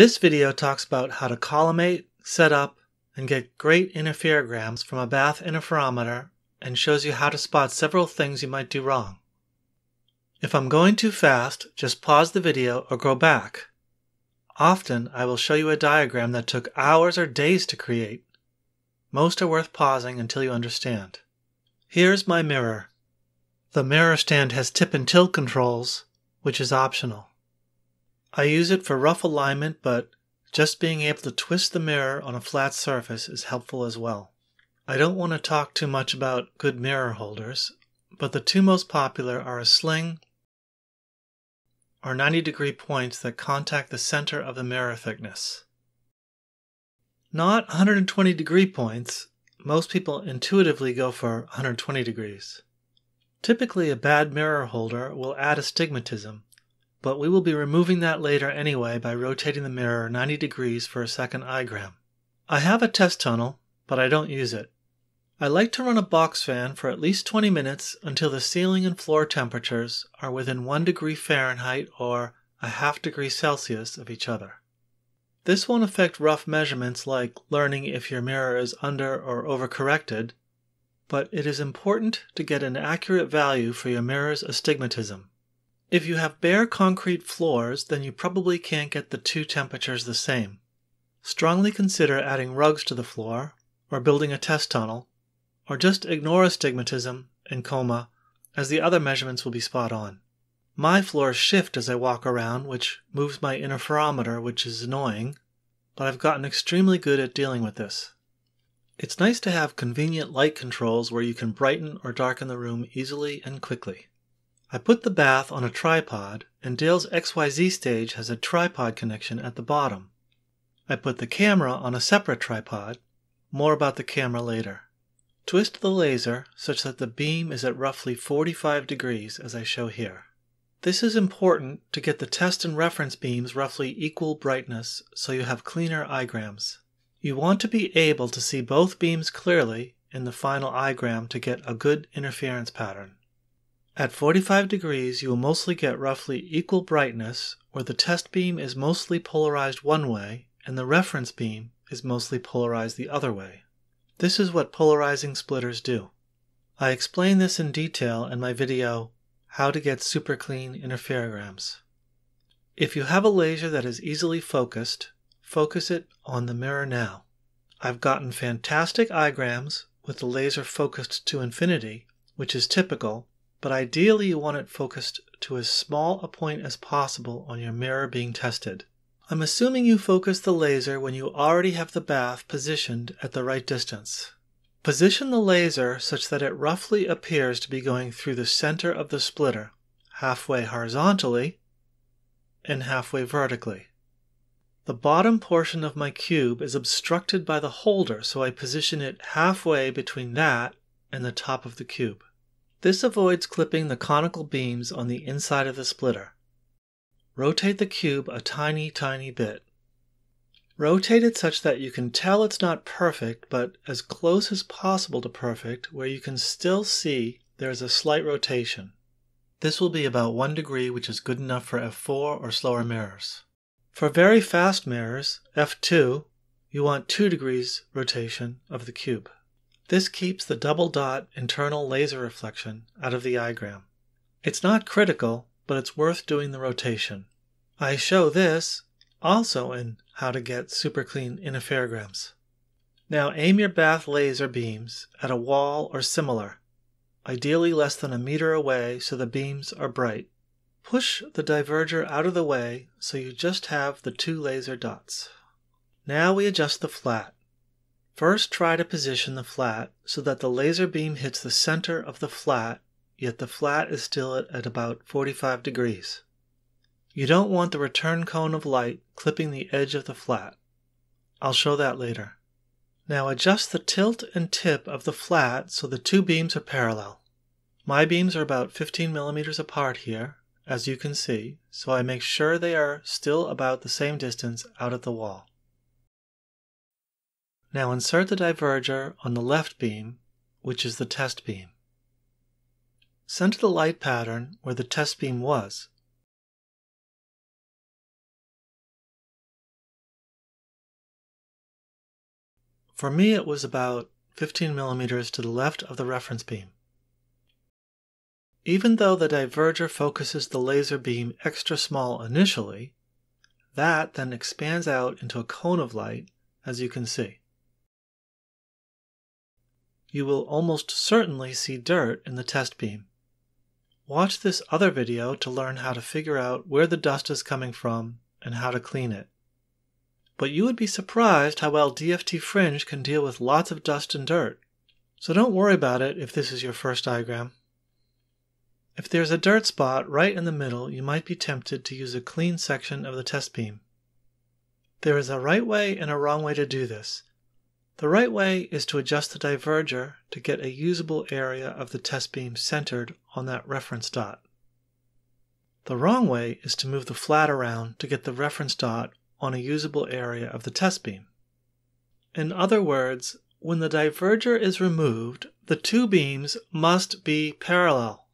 This video talks about how to collimate, set up, and get great interferograms from a bath interferometer and shows you how to spot several things you might do wrong. If I'm going too fast, just pause the video or go back. Often I will show you a diagram that took hours or days to create. Most are worth pausing until you understand. Here's my mirror. The mirror stand has tip and tilt controls, which is optional. I use it for rough alignment, but just being able to twist the mirror on a flat surface is helpful as well. I don't want to talk too much about good mirror holders, but the two most popular are a sling or 90 degree points that contact the center of the mirror thickness. Not 120 degree points, most people intuitively go for 120 degrees. Typically, a bad mirror holder will add astigmatism, but we will be removing that later anyway by rotating the mirror 90 degrees for a second I-gram. I have a test tunnel, but I don't use it. I like to run a box fan for at least 20 minutes until the ceiling and floor temperatures are within 1 degree Fahrenheit or a half degree Celsius of each other. This won't affect rough measurements like learning if your mirror is under or overcorrected, but it is important to get an accurate value for your mirror's astigmatism. If you have bare concrete floors, then you probably can't get the two temperatures the same. Strongly consider adding rugs to the floor, or building a test tunnel, or just ignore astigmatism and coma, as the other measurements will be spot on. My floors shift as I walk around, which moves my interferometer, which is annoying, but I've gotten extremely good at dealing with this. It's nice to have convenient light controls where you can brighten or darken the room easily and quickly. I put the bath on a tripod, and Dale's XYZ stage has a tripod connection at the bottom. I put the camera on a separate tripod. More about the camera later. Twist the laser such that the beam is at roughly 45 degrees as I show here. This is important to get the test and reference beams roughly equal brightness so you have cleaner I-grams. You want to be able to see both beams clearly in the final I-gram to get a good interference pattern. At 45 degrees, you will mostly get roughly equal brightness where the test beam is mostly polarized one way and the reference beam is mostly polarized the other way. This is what polarizing splitters do. I explain this in detail in my video, How to Get Super Clean Interferograms. If you have a laser that is easily focused, focus it on the mirror now. I've gotten fantastic I-grams with the laser focused to infinity, which is typical but ideally you want it focused to as small a point as possible on your mirror being tested. I'm assuming you focus the laser when you already have the bath positioned at the right distance. Position the laser such that it roughly appears to be going through the center of the splitter, halfway horizontally and halfway vertically. The bottom portion of my cube is obstructed by the holder, so I position it halfway between that and the top of the cube. This avoids clipping the conical beams on the inside of the splitter. Rotate the cube a tiny, tiny bit. Rotate it such that you can tell it's not perfect, but as close as possible to perfect, where you can still see there is a slight rotation. This will be about 1 degree, which is good enough for f4 or slower mirrors. For very fast mirrors, f2, you want 2 degrees rotation of the cube. This keeps the double dot internal laser reflection out of the I-gram. It's not critical, but it's worth doing the rotation. I show this also in How to Get Super Clean Interferograms. Now aim your bath laser beams at a wall or similar, ideally less than a meter away so the beams are bright. Push the diverger out of the way so you just have the two laser dots. Now we adjust the flat. First try to position the flat so that the laser beam hits the center of the flat, yet the flat is still at about 45 degrees. You don't want the return cone of light clipping the edge of the flat. I'll show that later. Now adjust the tilt and tip of the flat so the two beams are parallel. My beams are about 15 millimeters apart here, as you can see, so I make sure they are still about the same distance out at the wall. Now insert the diverger on the left beam, which is the test beam. Center the light pattern where the test beam was. For me, it was about 15 millimeters to the left of the reference beam. Even though the diverger focuses the laser beam extra small initially, that then expands out into a cone of light, as you can see. You will almost certainly see dirt in the test beam. Watch this other video to learn how to figure out where the dust is coming from and how to clean it. But you would be surprised how well DFT Fringe can deal with lots of dust and dirt. So don't worry about it if this is your first diagram. If there's a dirt spot right in the middle, you might be tempted to use a clean section of the test beam. There is a right way and a wrong way to do this. The right way is to adjust the diverger to get a usable area of the test beam centered on that reference dot. The wrong way is to move the flat around to get the reference dot on a usable area of the test beam. In other words, when the diverger is removed, the two beams must be parallel.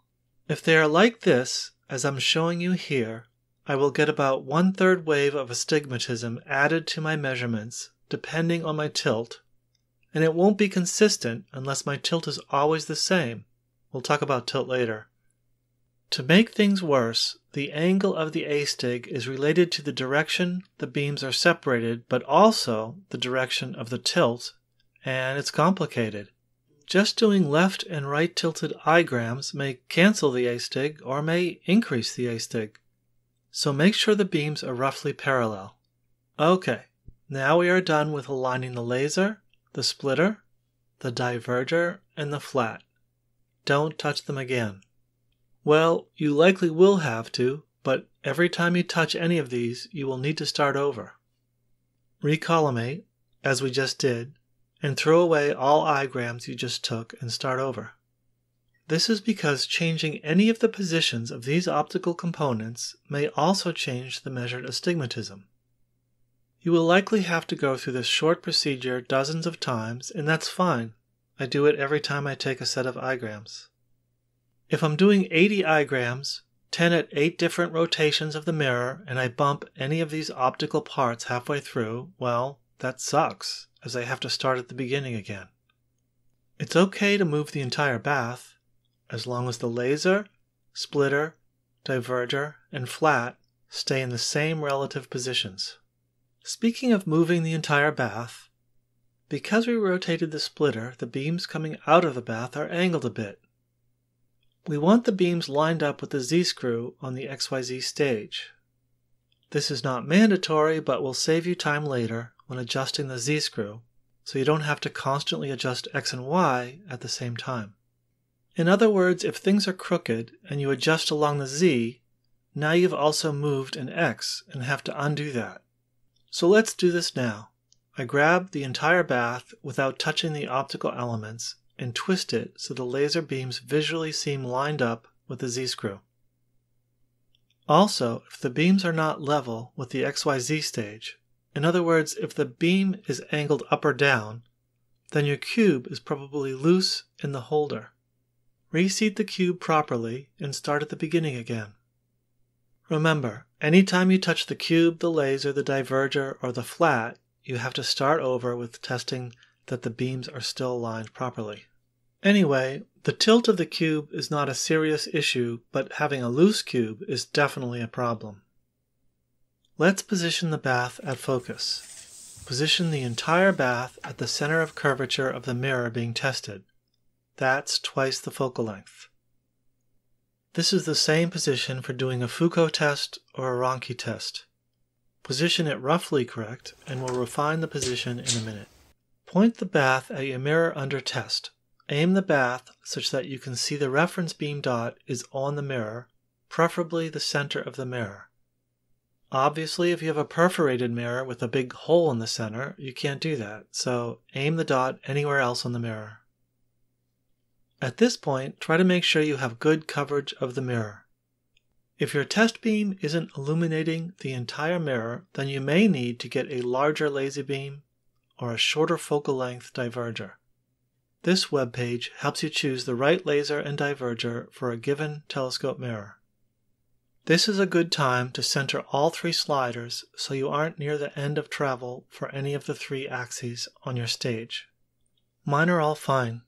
If they are like this, as I'm showing you here, I will get about one third wave of astigmatism added to my measurements depending on my tilt, and it won't be consistent unless my tilt is always the same. We'll talk about tilt later. To make things worse, the angle of the astig is related to the direction the beams are separated, but also the direction of the tilt, and it's complicated. Just doing left and right tilted I-grams may cancel the astig or may increase the astig. So make sure the beams are roughly parallel. Okay, now we are done with aligning the laser, the splitter, the diverger, and the flat. Don't touch them again. Well, you likely will have to, but every time you touch any of these, you will need to start over. Recollimate, as we just did, and throw away all I-grams you just took and start over. This is because changing any of the positions of these optical components may also change the measured astigmatism. You will likely have to go through this short procedure dozens of times, and that's fine. I do it every time I take a set of I-grams. If I'm doing 80 I-grams, 10 at 8 different rotations of the mirror, and I bump any of these optical parts halfway through, well, that sucks, as I have to start at the beginning again. It's okay to move the entire bath, as long as the laser, splitter, diverger, and flat stay in the same relative positions. Speaking of moving the entire bath, because we rotated the splitter, the beams coming out of the bath are angled a bit. We want the beams lined up with the Z-screw on the XYZ stage. This is not mandatory, but will save you time later when adjusting the Z-screw, so you don't have to constantly adjust X and Y at the same time. In other words, if things are crooked and you adjust along the Z, now you've also moved an X and have to undo that. So let's do this now. I grab the entire bath without touching the optical elements and twist it so the laser beams visually seem lined up with the Z-screw. Also, if the beams are not level with the XYZ stage, in other words, if the beam is angled up or down, then your cube is probably loose in the holder. Reseat the cube properly and start at the beginning again. Remember, anytime you touch the cube, the laser, the diverger, or the flat, you have to start over with testing that the beams are still aligned properly. Anyway, the tilt of the cube is not a serious issue, but having a loose cube is definitely a problem. Let's position the bath at focus. Position the entire bath at the center of curvature of the mirror being tested. That's twice the focal length. This is the same position for doing a Foucault test or a Ronchi test. Position it roughly correct, and we'll refine the position in a minute. Point the bath at your mirror under test. Aim the bath such that you can see the reference beam dot is on the mirror, preferably the center of the mirror. Obviously, if you have a perforated mirror with a big hole in the center, you can't do that, so aim the dot anywhere else on the mirror. At this point, try to make sure you have good coverage of the mirror. If your test beam isn't illuminating the entire mirror, then you may need to get a larger laser beam or a shorter focal length diverger. This web page helps you choose the right laser and diverger for a given telescope mirror. This is a good time to center all three sliders so you aren't near the end of travel for any of the three axes on your stage. Mine are all fine.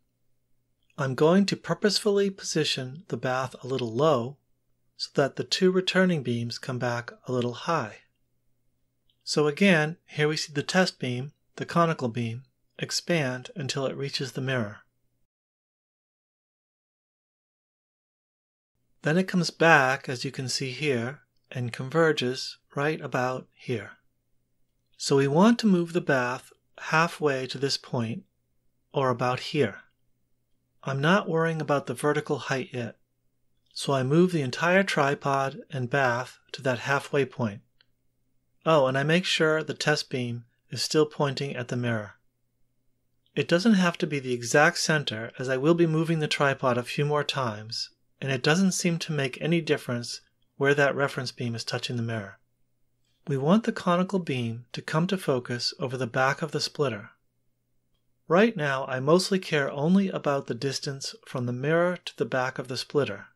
I'm going to purposefully position the bath a little low so that the two returning beams come back a little high. So again, here we see the test beam, the conical beam, expand until it reaches the mirror. Then it comes back, as you can see here, and converges right about here. So we want to move the bath halfway to this point, or about here. I'm not worrying about the vertical height yet, so I move the entire tripod and bath to that halfway point. Oh, and I make sure the test beam is still pointing at the mirror. It doesn't have to be the exact center as I will be moving the tripod a few more times and it doesn't seem to make any difference where that reference beam is touching the mirror. We want the conical beam to come to focus over the back of the splitter. Right now I mostly care only about the distance from the mirror to the back of the splitter.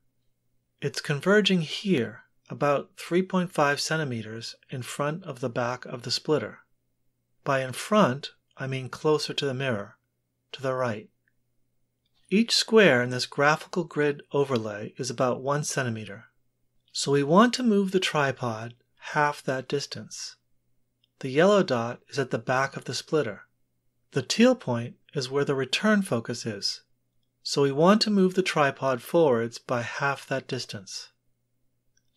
It's converging here about 3.5 centimeters in front of the back of the splitter. By in front, I mean closer to the mirror, to the right. Each square in this graphical grid overlay is about 1 centimeter. So we want to move the tripod half that distance. The yellow dot is at the back of the splitter. The teal point is where the return focus is. So we want to move the tripod forwards by half that distance.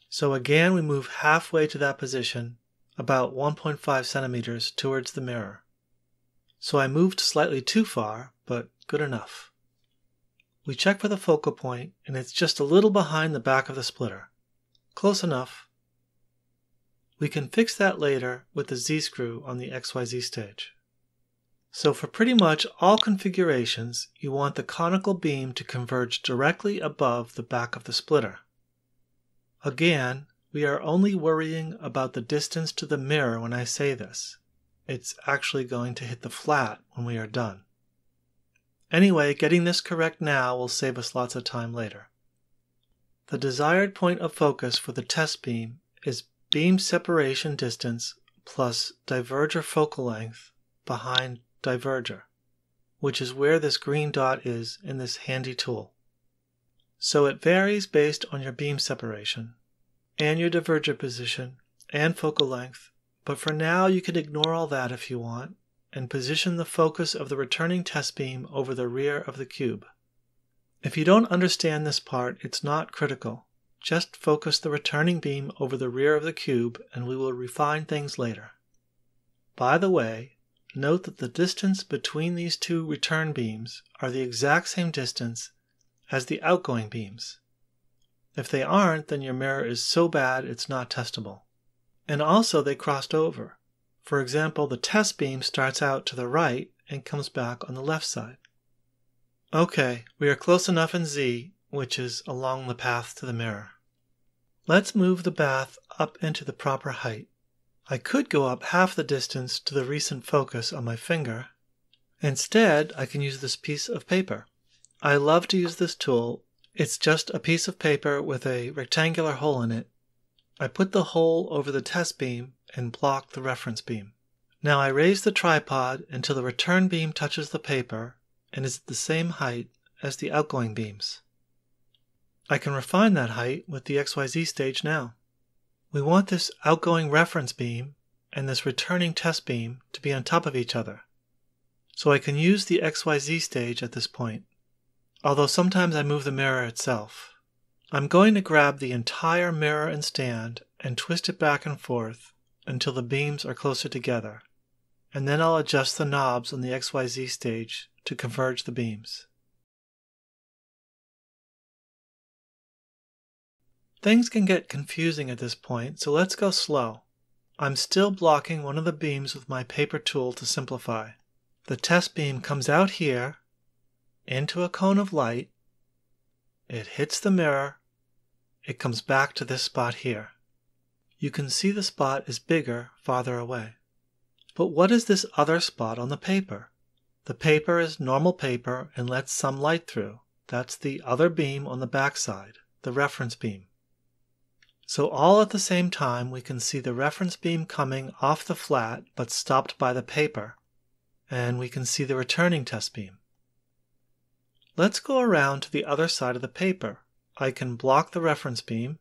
So again we move halfway to that position, about 1.5 centimeters towards the mirror. So I moved slightly too far, but good enough. We check for the focal point and it's just a little behind the back of the splitter. Close enough. We can fix that later with the Z-screw on the XYZ stage. So for pretty much all configurations, you want the conical beam to converge directly above the back of the splitter. Again, we are only worrying about the distance to the mirror when I say this. It's actually going to hit the flat when we are done. Anyway, getting this correct now will save us lots of time later. The desired point of focus for the test beam is beam separation distance plus diverger focal length behind diverger, which is where this green dot is in this handy tool. So it varies based on your beam separation and your diverger position and focal length, but for now you can ignore all that if you want and position the focus of the returning test beam over the rear of the cube. If you don't understand this part, it's not critical. Just focus the returning beam over the rear of the cube and we will refine things later. By the way, note that the distance between these two return beams are the exact same distance as the outgoing beams. If they aren't, then your mirror is so bad it's not testable. And also they crossed over. For example, the test beam starts out to the right and comes back on the left side. Okay, we are close enough in Z, which is along the path to the mirror. Let's move the bath up into the proper height. I could go up half the distance to the recent focus on my finger. Instead, I can use this piece of paper. I love to use this tool. It's just a piece of paper with a rectangular hole in it. I put the hole over the test beam and block the reference beam. Now I raise the tripod until the return beam touches the paper and is at the same height as the outgoing beams. I can refine that height with the XYZ stage now. We want this outgoing reference beam and this returning test beam to be on top of each other. So I can use the XYZ stage at this point, although sometimes I move the mirror itself. I'm going to grab the entire mirror and stand and twist it back and forth until the beams are closer together, and then I'll adjust the knobs on the XYZ stage to converge the beams. Things can get confusing at this point, so let's go slow. I'm still blocking one of the beams with my paper tool to simplify. The test beam comes out here, into a cone of light, it hits the mirror, it comes back to this spot here you can see the spot is bigger farther away. But what is this other spot on the paper? The paper is normal paper and lets some light through. That's the other beam on the backside, the reference beam. So all at the same time we can see the reference beam coming off the flat but stopped by the paper, and we can see the returning test beam. Let's go around to the other side of the paper. I can block the reference beam.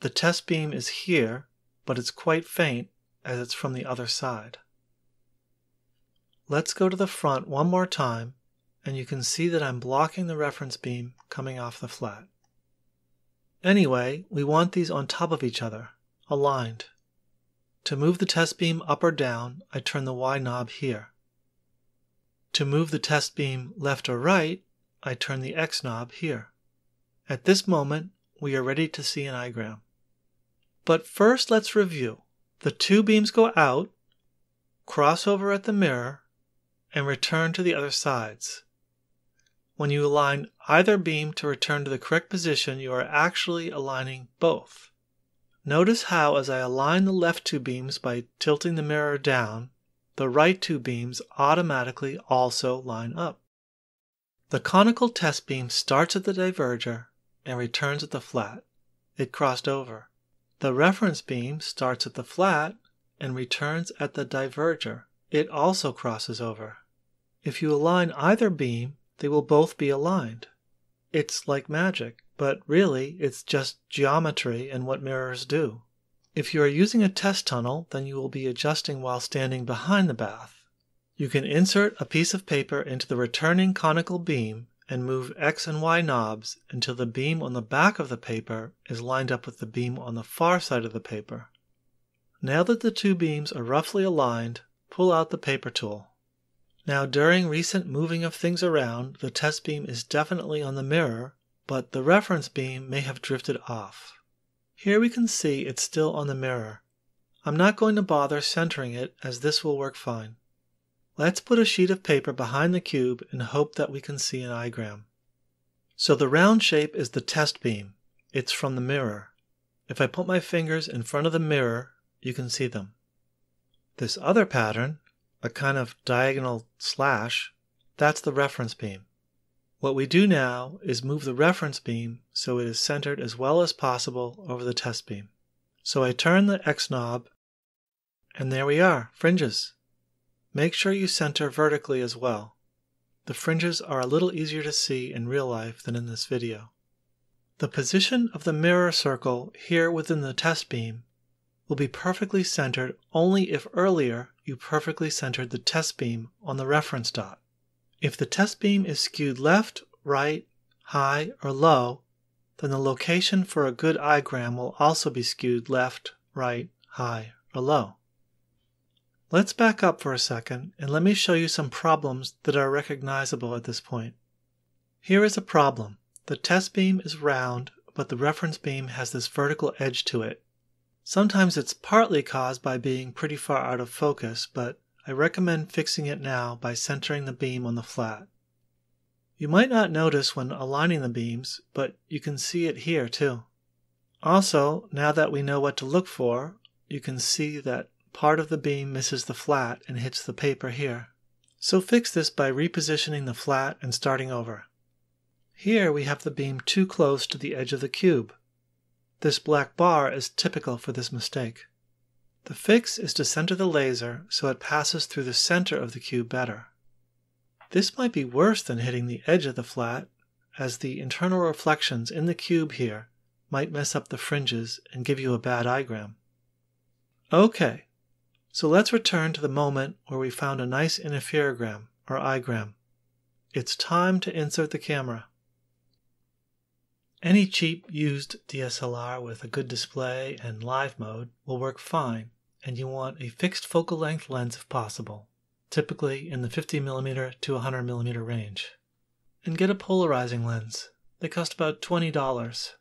The test beam is here, but it's quite faint as it's from the other side. Let's go to the front one more time and you can see that I'm blocking the reference beam coming off the flat. Anyway, we want these on top of each other, aligned. To move the test beam up or down, I turn the Y knob here. To move the test beam left or right, I turn the X knob here. At this moment, we are ready to see an I-gram. But first, let's review. The two beams go out, cross over at the mirror, and return to the other sides. When you align either beam to return to the correct position, you are actually aligning both. Notice how as I align the left two beams by tilting the mirror down, the right two beams automatically also line up. The conical test beam starts at the diverger and returns at the flat. It crossed over. The reference beam starts at the flat and returns at the diverger. It also crosses over. If you align either beam, they will both be aligned. It's like magic, but really it's just geometry and what mirrors do. If you are using a test tunnel, then you will be adjusting while standing behind the bath. You can insert a piece of paper into the returning conical beam and move X and Y knobs until the beam on the back of the paper is lined up with the beam on the far side of the paper. Now that the two beams are roughly aligned, pull out the paper tool. Now, during recent moving of things around, the test beam is definitely on the mirror, but the reference beam may have drifted off. Here we can see it's still on the mirror. I'm not going to bother centering it as this will work fine. Let's put a sheet of paper behind the cube and hope that we can see an I-gram. So the round shape is the test beam. It's from the mirror. If I put my fingers in front of the mirror, you can see them. This other pattern a kind of diagonal slash, that's the reference beam. What we do now is move the reference beam so it is centered as well as possible over the test beam. So I turn the X knob, and there we are, fringes. Make sure you center vertically as well. The fringes are a little easier to see in real life than in this video. The position of the mirror circle here within the test beam will be perfectly centered only if earlier you perfectly centered the test beam on the reference dot. If the test beam is skewed left, right, high, or low, then the location for a good I-gram will also be skewed left, right, high, or low. Let's back up for a second and let me show you some problems that are recognizable at this point. Here is a problem. The test beam is round, but the reference beam has this vertical edge to it. Sometimes it's partly caused by being pretty far out of focus, but I recommend fixing it now by centering the beam on the flat. You might not notice when aligning the beams, but you can see it here too. Also, now that we know what to look for, you can see that part of the beam misses the flat and hits the paper here. So fix this by repositioning the flat and starting over. Here we have the beam too close to the edge of the cube. This black bar is typical for this mistake. The fix is to center the laser so it passes through the center of the cube better. This might be worse than hitting the edge of the flat, as the internal reflections in the cube here might mess up the fringes and give you a bad I-gram. Okay, so let's return to the moment where we found a nice interferogram or I-gram. It's time to insert the camera. Any cheap used DSLR with a good display and live mode will work fine, and you want a fixed focal length lens if possible, typically in the 50mm to 100mm range. And get a polarizing lens. They cost about $20.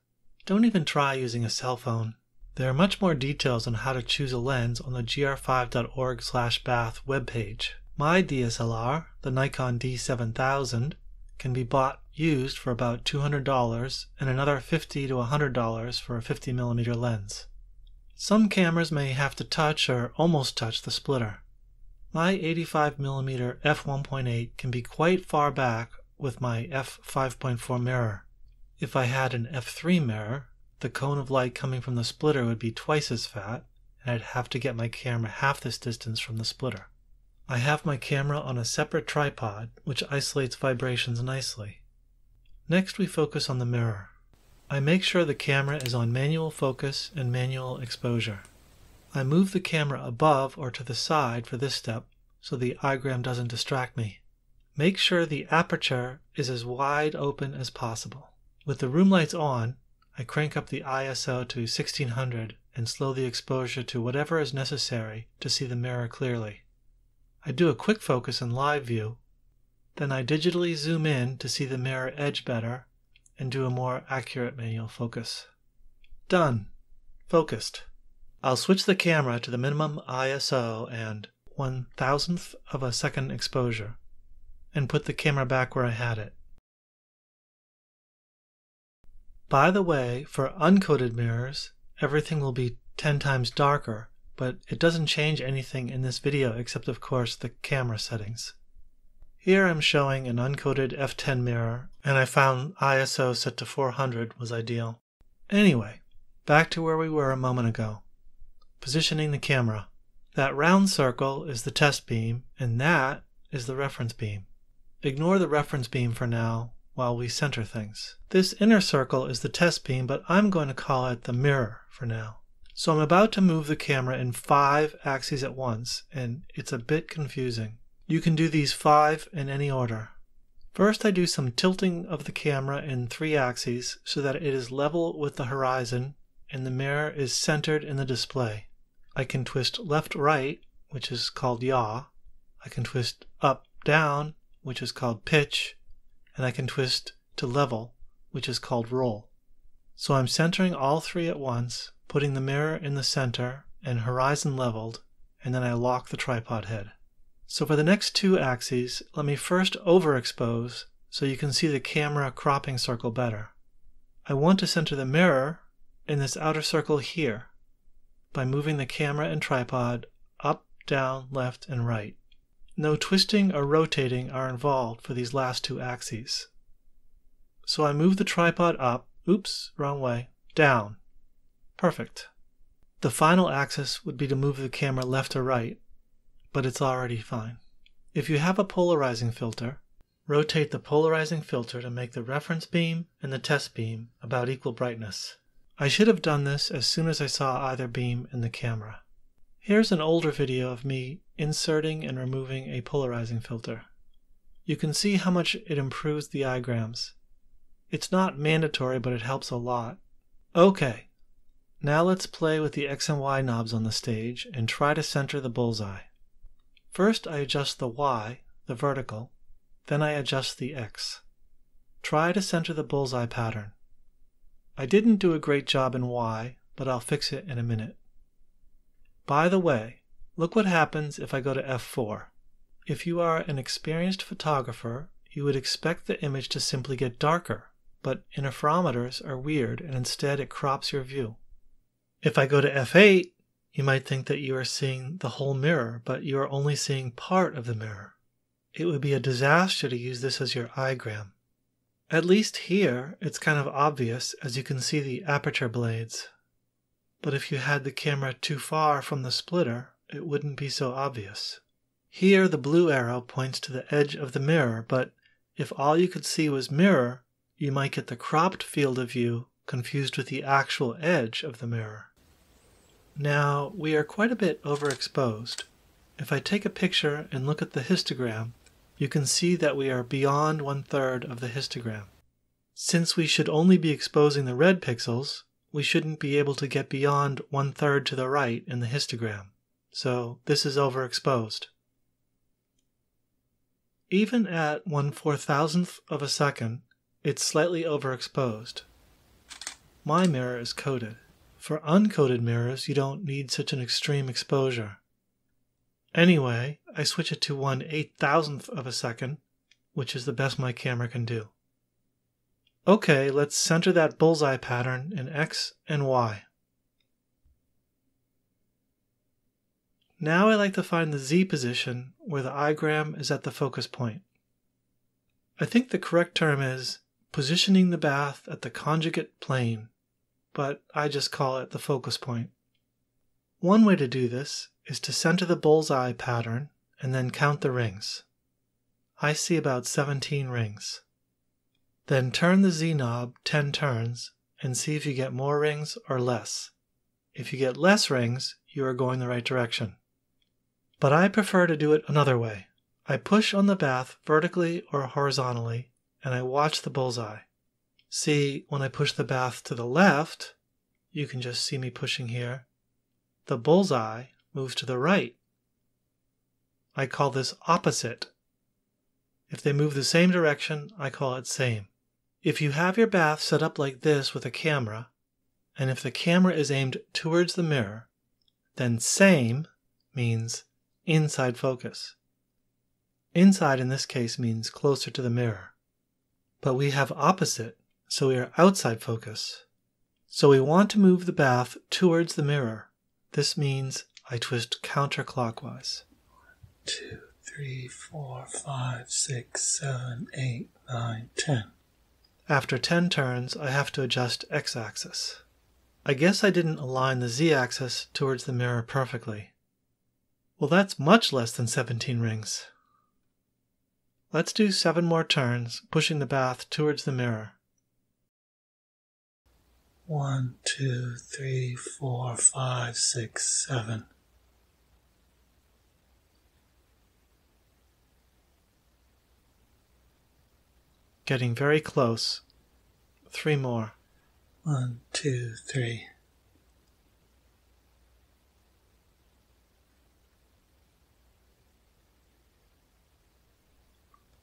Don't even try using a cell phone. There are much more details on how to choose a lens on the gr5.org/bath webpage. My DSLR, the Nikon D7000, can be bought used for about $200 and another 50 to $100 for a 50mm lens. Some cameras may have to touch or almost touch the splitter. My 85mm f1.8 can be quite far back with my f5.4 mirror. If I had an f3 mirror, the cone of light coming from the splitter would be twice as fat, and I'd have to get my camera half this distance from the splitter. I have my camera on a separate tripod, which isolates vibrations nicely. Next, we focus on the mirror. I make sure the camera is on manual focus and manual exposure. I move the camera above or to the side for this step so the iGram doesn't distract me. Make sure the aperture is as wide open as possible. With the room lights on, I crank up the ISO to 1600 and slow the exposure to whatever is necessary to see the mirror clearly. I do a quick focus in live view, then I digitally zoom in to see the mirror edge better and do a more accurate manual focus. Done. Focused. I'll switch the camera to the minimum ISO and one thousandth of a second exposure and put the camera back where I had it. By the way, for uncoated mirrors, everything will be 10 times darker, but it doesn't change anything in this video except of course the camera settings. Here I'm showing an uncoated f10 mirror, and I found ISO set to 400 was ideal. Anyway, back to where we were a moment ago. Positioning the camera. That round circle is the test beam, and that is the reference beam. Ignore the reference beam for now while we center things. This inner circle is the test beam, but I'm going to call it the mirror for now. So I'm about to move the camera in five axes at once, and it's a bit confusing. You can do these five in any order. First, I do some tilting of the camera in three axes so that it is level with the horizon and the mirror is centered in the display. I can twist left right, which is called yaw. I can twist up down, which is called pitch. And I can twist to level, which is called roll. So I'm centering all three at once, putting the mirror in the center and horizon leveled, and then I lock the tripod head. So for the next two axes, let me first overexpose so you can see the camera cropping circle better. I want to center the mirror in this outer circle here by moving the camera and tripod up, down, left, and right. No twisting or rotating are involved for these last two axes. So I move the tripod up, oops, wrong way, down. Perfect. The final axis would be to move the camera left or right, but it's already fine. If you have a polarizing filter, rotate the polarizing filter to make the reference beam and the test beam about equal brightness. I should have done this as soon as I saw either beam in the camera. Here's an older video of me inserting and removing a polarizing filter. You can see how much it improves the iGrams. It's not mandatory, but it helps a lot. Okay, now let's play with the X and Y knobs on the stage and try to center the bullseye. First I adjust the Y, the vertical, then I adjust the X. Try to center the bullseye pattern. I didn't do a great job in Y, but I'll fix it in a minute. By the way, look what happens if I go to f4. If you are an experienced photographer, you would expect the image to simply get darker, but interferometers are weird and instead it crops your view. If I go to f8, you might think that you are seeing the whole mirror, but you are only seeing part of the mirror. It would be a disaster to use this as your iGram. At least here, it's kind of obvious as you can see the aperture blades. But if you had the camera too far from the splitter, it wouldn't be so obvious. Here the blue arrow points to the edge of the mirror, but if all you could see was mirror, you might get the cropped field of view confused with the actual edge of the mirror. Now, we are quite a bit overexposed. If I take a picture and look at the histogram, you can see that we are beyond one third of the histogram. Since we should only be exposing the red pixels, we shouldn't be able to get beyond one third to the right in the histogram. So this is overexposed. Even at one four thousandth of a second, it's slightly overexposed. My mirror is coated. For uncoated mirrors, you don't need such an extreme exposure. Anyway, I switch it to one eight thousandth of a second, which is the best my camera can do. Okay, let's center that bullseye pattern in X and Y. Now I like to find the Z position where the iGram is at the focus point. I think the correct term is positioning the bath at the conjugate plane but I just call it the focus point. One way to do this is to center the bullseye pattern and then count the rings. I see about 17 rings. Then turn the Z knob 10 turns and see if you get more rings or less. If you get less rings, you are going the right direction. But I prefer to do it another way. I push on the bath vertically or horizontally and I watch the bullseye. See, when I push the bath to the left, you can just see me pushing here, the bullseye moves to the right. I call this opposite. If they move the same direction, I call it same. If you have your bath set up like this with a camera, and if the camera is aimed towards the mirror, then same means inside focus. Inside in this case means closer to the mirror. But we have opposite, so we are outside focus. So we want to move the bath towards the mirror. This means I twist counterclockwise. Two, three, four, five, six, seven, eight, nine, ten. After 10 turns, I have to adjust x axis. I guess I didn't align the z axis towards the mirror perfectly. Well, that's much less than 17 rings. Let's do 7 more turns, pushing the bath towards the mirror. One, two, three, four, five, six, seven. Getting very close. Three more. One, two, three.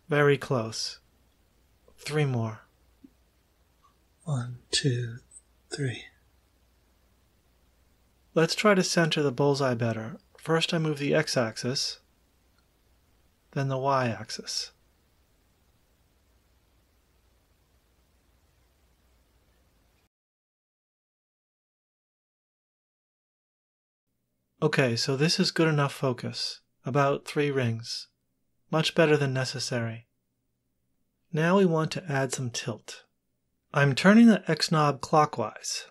Very close. Three more. One, two, three. Let's try to center the bullseye better. First, I move the x axis, then the y axis. Okay, so this is good enough focus. About three rings. Much better than necessary. Now we want to add some tilt. I'm turning the X knob clockwise.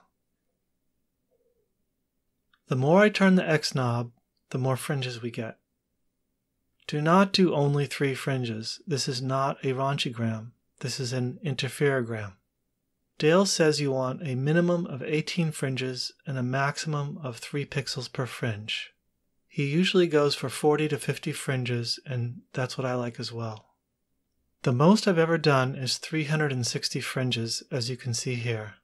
The more I turn the X knob, the more fringes we get. Do not do only three fringes. This is not a Ronchigram. This is an interferogram. Dale says you want a minimum of 18 fringes and a maximum of 3 pixels per fringe. He usually goes for 40 to 50 fringes, and that's what I like as well. The most I've ever done is 360 fringes, as you can see here.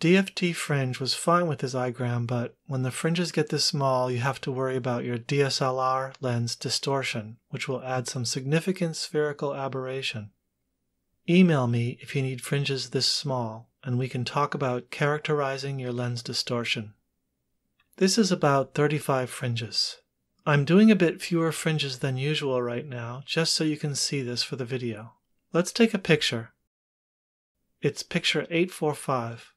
DFT fringe was fine with his iGram, but when the fringes get this small, you have to worry about your DSLR lens distortion, which will add some significant spherical aberration. Email me if you need fringes this small, and we can talk about characterizing your lens distortion. This is about 35 fringes. I'm doing a bit fewer fringes than usual right now, just so you can see this for the video. Let's take a picture. It's picture 845.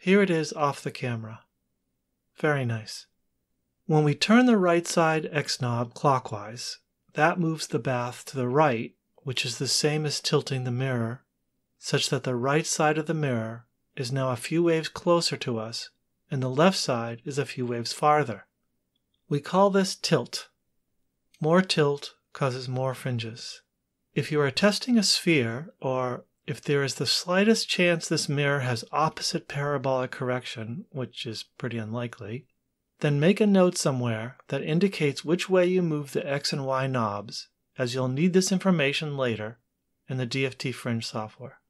Here it is off the camera. Very nice. When we turn the right side X knob clockwise, that moves the bath to the right which is the same as tilting the mirror, such that the right side of the mirror is now a few waves closer to us and the left side is a few waves farther. We call this tilt. More tilt causes more fringes. If you are testing a sphere, or if there is the slightest chance this mirror has opposite parabolic correction, which is pretty unlikely, then make a note somewhere that indicates which way you move the X and Y knobs as you'll need this information later in the DFT Fringe software.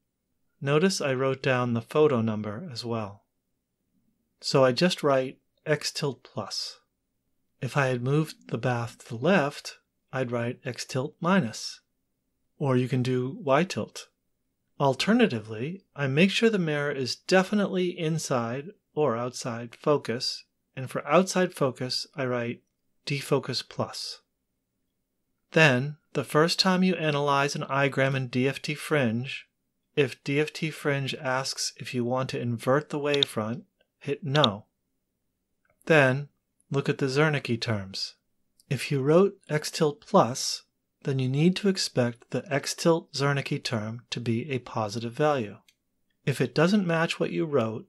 Notice I wrote down the photo number as well. So I just write x tilt plus. If I had moved the bath to the left, I'd write x tilt minus. Or you can do y tilt. Alternatively, I make sure the mirror is definitely inside or outside focus, and for outside focus, I write defocus plus. Then, the first time you analyze an iGram in DFT Fringe, if DFT Fringe asks if you want to invert the wavefront, hit No. Then, look at the Zernike terms. If you wrote xtilt plus, then you need to expect the xtilt Zernike term to be a positive value. If it doesn't match what you wrote,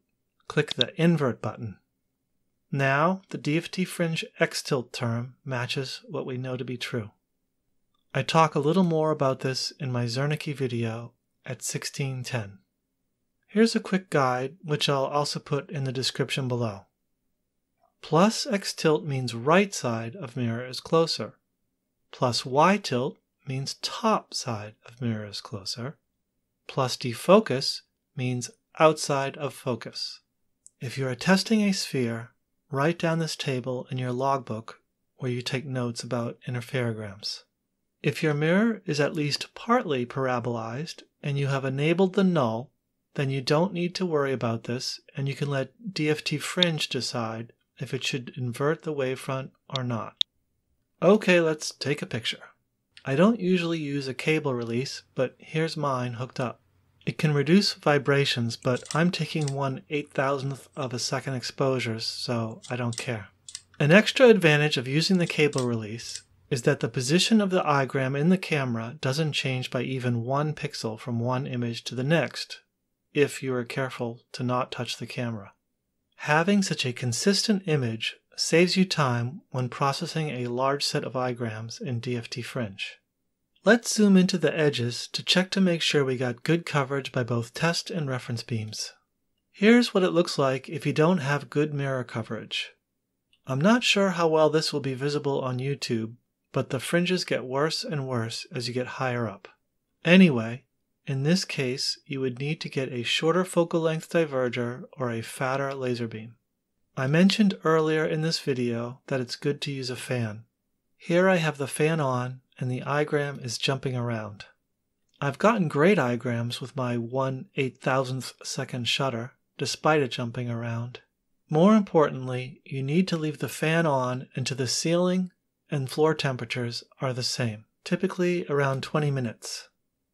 click the Invert button. Now, the DFT fringe X tilt term matches what we know to be true. I talk a little more about this in my Zernike video at 1610. Here's a quick guide, which I'll also put in the description below. Plus X tilt means right side of mirror is closer. Plus Y tilt means top side of mirror is closer. Plus defocus means outside of focus. If you are testing a sphere, write down this table in your logbook where you take notes about interferograms. If your mirror is at least partly parabolized and you have enabled the null, then you don't need to worry about this and you can let DFT fringe decide if it should invert the wavefront or not. Okay, let's take a picture. I don't usually use a cable release, but here's mine hooked up. It can reduce vibrations, but I'm taking one eight thousandth of a second exposures, so I don't care. An extra advantage of using the cable release is that the position of the igram in the camera doesn't change by even one pixel from one image to the next, if you are careful to not touch the camera. Having such a consistent image saves you time when processing a large set of igrams in DFT Fringe. Let's zoom into the edges to check to make sure we got good coverage by both test and reference beams. Here's what it looks like if you don't have good mirror coverage. I'm not sure how well this will be visible on YouTube, but the fringes get worse and worse as you get higher up. Anyway, in this case, you would need to get a shorter focal length diverger or a fatter laser beam. I mentioned earlier in this video that it's good to use a fan. Here I have the fan on and the igram is jumping around. I've gotten great igrams with my 1 8000th second shutter, despite it jumping around. More importantly, you need to leave the fan on until the ceiling and floor temperatures are the same, typically around 20 minutes.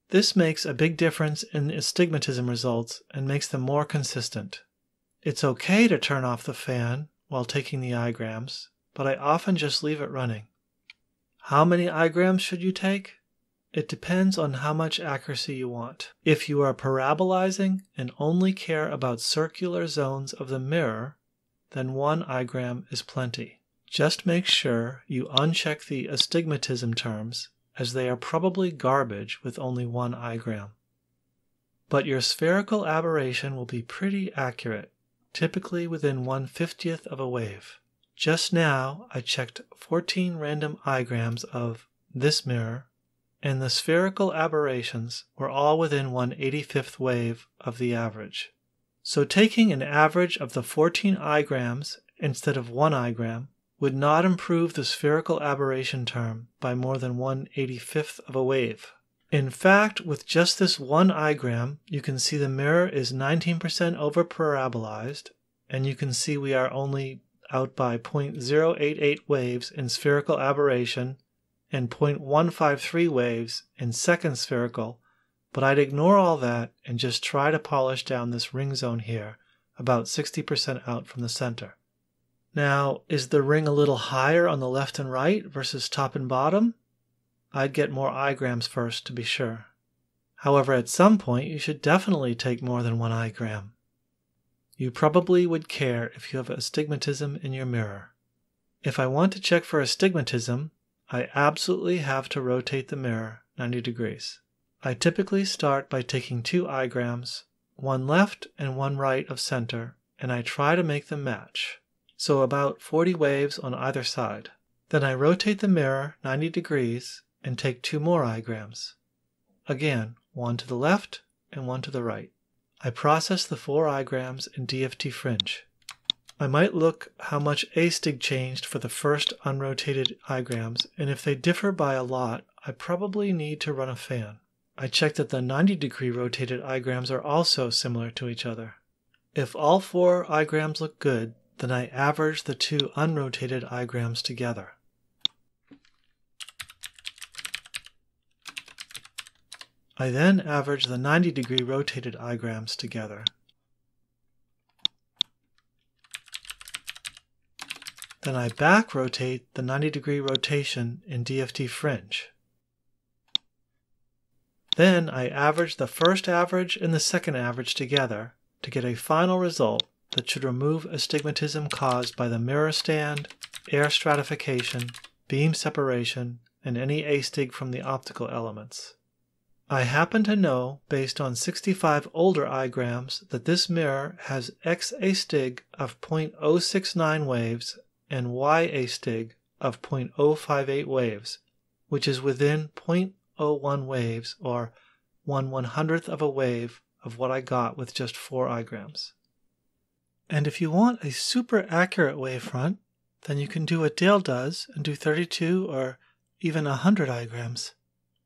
This makes a big difference in astigmatism results and makes them more consistent. It's okay to turn off the fan while taking the igrams, but I often just leave it running. How many igrams should you take? It depends on how much accuracy you want. If you are parabolizing and only care about circular zones of the mirror, then one igram is plenty. Just make sure you uncheck the astigmatism terms as they are probably garbage with only one igram. But your spherical aberration will be pretty accurate, typically within 1 50th of a wave. Just now I checked 14 random igrams of this mirror, and the spherical aberrations were all within 1 85th wave of the average. So taking an average of the 14 igrams instead of 1 igram would not improve the spherical aberration term by more than 1 85th of a wave. In fact, with just this one igram, you can see the mirror is 19% over parabolized, and you can see we are only out by 0.088 waves in spherical aberration and 0.153 waves in second spherical, but I'd ignore all that and just try to polish down this ring zone here, about 60% out from the center. Now, is the ring a little higher on the left and right versus top and bottom? I'd get more igrams first to be sure. However, at some point you should definitely take more than one igram. You probably would care if you have astigmatism in your mirror. If I want to check for astigmatism, I absolutely have to rotate the mirror 90 degrees. I typically start by taking two igrams, one left and one right of center, and I try to make them match so about 40 waves on either side. Then I rotate the mirror 90 degrees and take two more igrams. Again, one to the left and one to the right. I process the four igrams in DFT fringe. I might look how much astig changed for the first unrotated igrams, and if they differ by a lot, I probably need to run a fan. I check that the 90 degree rotated igrams are also similar to each other. If all four igrams look good, then I average the two unrotated igrams together. I then average the 90 degree rotated igrams together. Then I back rotate the 90 degree rotation in DFT fringe. Then I average the first average and the second average together to get a final result that should remove astigmatism caused by the mirror stand, air stratification, beam separation, and any astig from the optical elements. I happen to know, based on 65 older igrams, that this mirror has X astig of 0.069 waves and Y astig of 0.058 waves, which is within 0.01 waves or 1 one hundredth of a wave of what I got with just 4 igrams. And if you want a super accurate wavefront, then you can do what Dale does and do 32 or even 100 igrams.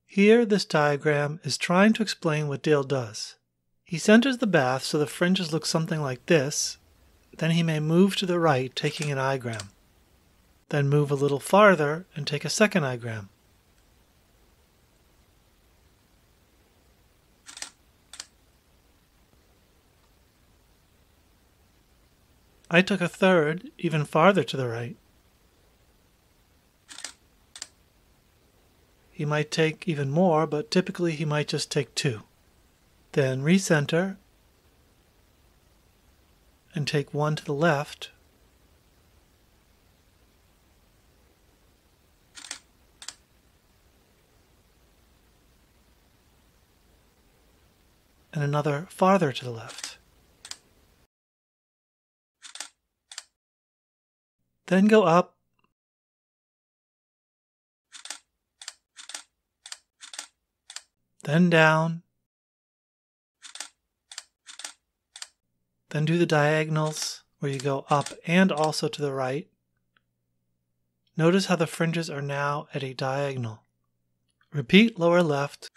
Here, this diagram is trying to explain what Dale does. He centers the bath so the fringes look something like this, then he may move to the right taking an igram. Then move a little farther and take a second igram. I took a third, even farther to the right. He might take even more, but typically he might just take two. Then recenter and take one to the left. And another farther to the left. Then go up then down, then do the diagonals where you go up and also to the right. Notice how the fringes are now at a diagonal. Repeat lower left,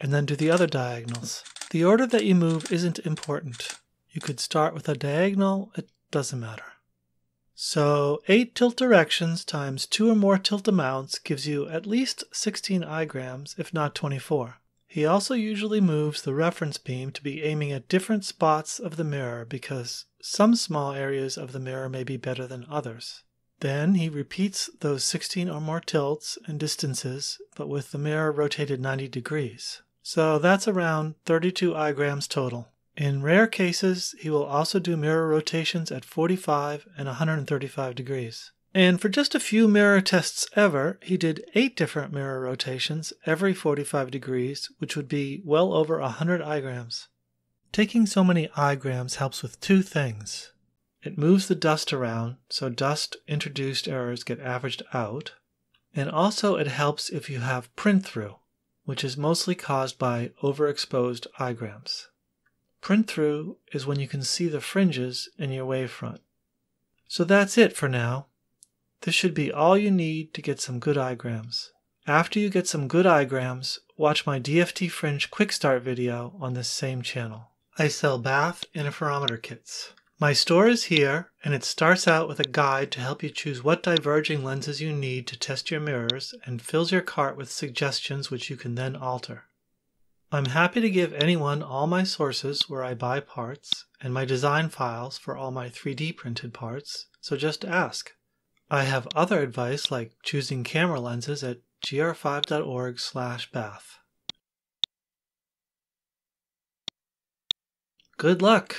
and then do the other diagonals. The order that you move isn't important. You could start with a diagonal, it doesn't matter. So 8 tilt directions times 2 or more tilt amounts gives you at least 16 igrams, if not 24. He also usually moves the reference beam to be aiming at different spots of the mirror because some small areas of the mirror may be better than others. Then he repeats those 16 or more tilts and distances, but with the mirror rotated 90 degrees. So that's around 32 igrams total. In rare cases, he will also do mirror rotations at 45 and 135 degrees. And for just a few mirror tests ever, he did eight different mirror rotations every 45 degrees, which would be well over 100 igrams. Taking so many igrams helps with two things. It moves the dust around, so dust introduced errors get averaged out, and also it helps if you have print through, which is mostly caused by overexposed igrams. Print through is when you can see the fringes in your wavefront. So that's it for now. This should be all you need to get some good igrams. After you get some good igrams, watch my DFT Fringe Quick Start video on this same channel. I sell bath interferometer kits. My store is here, and it starts out with a guide to help you choose what diverging lenses you need to test your mirrors and fills your cart with suggestions which you can then alter. I'm happy to give anyone all my sources where I buy parts and my design files for all my 3D printed parts, so just ask. I have other advice like choosing camera lenses at gr5.org/bath. Good luck!